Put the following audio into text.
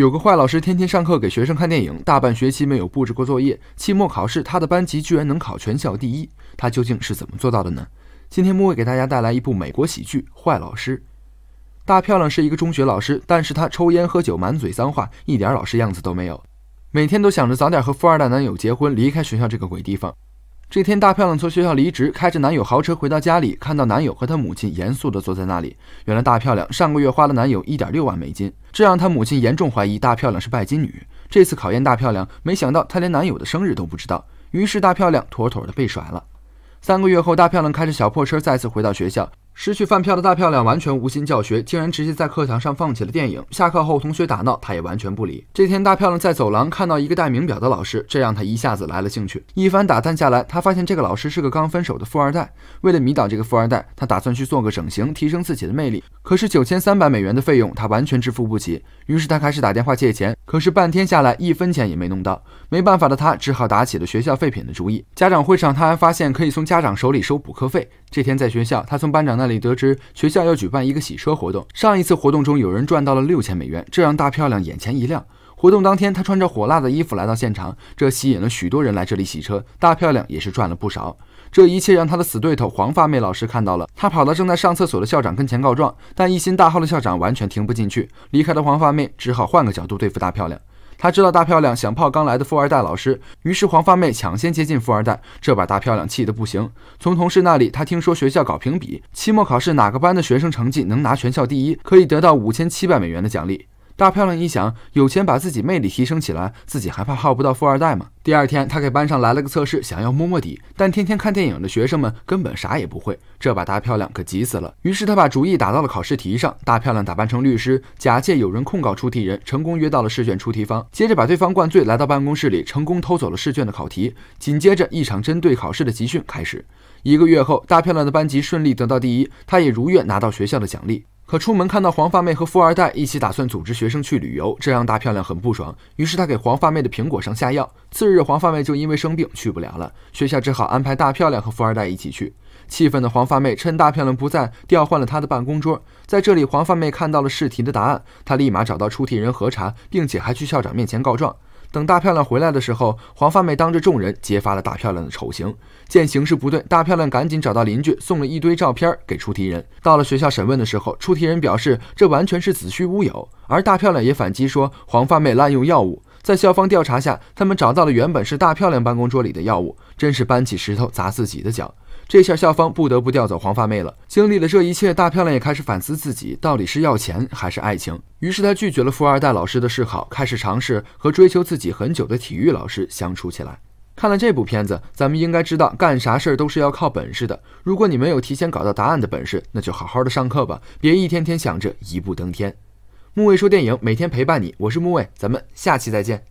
有个坏老师天天上课给学生看电影，大半学期没有布置过作业，期末考试他的班级居然能考全校第一，他究竟是怎么做到的呢？今天木卫给大家带来一部美国喜剧《坏老师》。大漂亮是一个中学老师，但是她抽烟喝酒，满嘴脏话，一点老师样子都没有，每天都想着早点和富二代男友结婚，离开学校这个鬼地方。这天，大漂亮从学校离职，开着男友豪车回到家里，看到男友和他母亲严肃地坐在那里。原来大漂亮上个月花了男友一点六万美金，这让她母亲严重怀疑大漂亮是拜金女。这次考验大漂亮，没想到她连男友的生日都不知道，于是大漂亮妥妥的被甩了。三个月后，大漂亮开着小破车再次回到学校。失去饭票的大漂亮完全无心教学，竟然直接在课堂上放起了电影。下课后，同学打闹，她也完全不理。这天，大漂亮在走廊看到一个戴名表的老师，这让她一下子来了兴趣。一番打探下来，她发现这个老师是个刚分手的富二代。为了迷倒这个富二代，她打算去做个整形，提升自己的魅力。可是九千三百美元的费用，她完全支付不起。于是她开始打电话借钱，可是半天下来一分钱也没弄到。没办法的她只好打起了学校废品的主意。家长会上，她还发现可以从家长手里收补课费。这天在学校，她从班长那里得知学校要举办一个洗车活动。上一次活动中有人赚到了六千美元，这让大漂亮眼前一亮。活动当天，她穿着火辣的衣服来到现场，这吸引了许多人来这里洗车。大漂亮也是赚了不少。这一切让她的死对头黄发妹老师看到了，她跑到正在上厕所的校长跟前告状，但一心大号的校长完全听不进去。离开的黄发妹只好换个角度对付大漂亮。他知道大漂亮想泡刚来的富二代老师，于是黄发妹抢先接近富二代，这把大漂亮气得不行。从同事那里，他听说学校搞评比，期末考试哪个班的学生成绩能拿全校第一，可以得到五千七百美元的奖励。大漂亮一想，有钱把自己魅力提升起来，自己还怕泡不到富二代吗？第二天，他给班上来了个测试，想要摸摸底，但天天看电影的学生们根本啥也不会，这把大漂亮可急死了。于是他把主意打到了考试题上。大漂亮打扮成律师，假借有人控告出题人，成功约到了试卷出题方，接着把对方灌醉，来到办公室里，成功偷走了试卷的考题。紧接着，一场针对考试的集训开始。一个月后，大漂亮的班级顺利得到第一，她也如愿拿到学校的奖励。可出门看到黄发妹和富二代一起打算组织学生去旅游，这让大漂亮很不爽。于是她给黄发妹的苹果上下药。次日，黄发妹就因为生病去不了了，学校只好安排大漂亮和富二代一起去。气愤的黄发妹趁大漂亮不在，调换了她的办公桌。在这里，黄发妹看到了试题的答案，她立马找到出题人核查，并且还去校长面前告状。等大漂亮回来的时候，黄发妹当着众人揭发了大漂亮的丑行。见形势不对，大漂亮赶紧找到邻居，送了一堆照片给出题人。到了学校审问的时候，出题人表示这完全是子虚乌有，而大漂亮也反击说黄发妹滥用药物。在校方调查下，他们找到了原本是大漂亮办公桌里的药物，真是搬起石头砸自己的脚。这下校方不得不调走黄发妹了。经历了这一切，大漂亮也开始反思自己到底是要钱还是爱情。于是她拒绝了富二代老师的示好，开始尝试和追求自己很久的体育老师相处起来。看了这部片子，咱们应该知道干啥事儿都是要靠本事的。如果你没有提前搞到答案的本事，那就好好的上课吧，别一天天想着一步登天。木卫说电影，每天陪伴你，我是木卫，咱们下期再见。